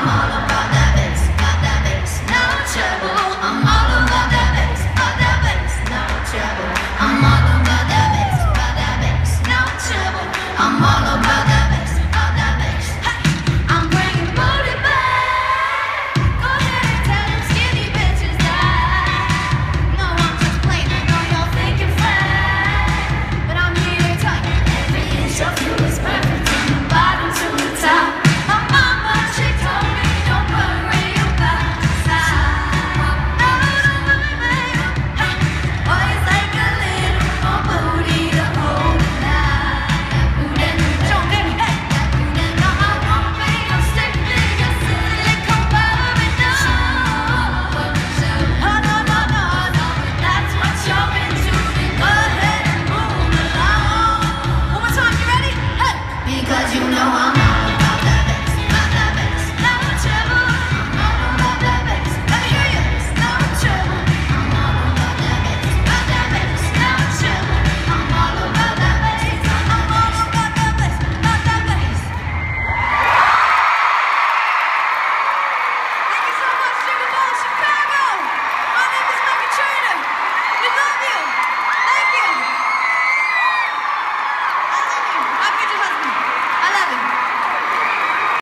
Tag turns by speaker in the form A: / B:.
A: 妈的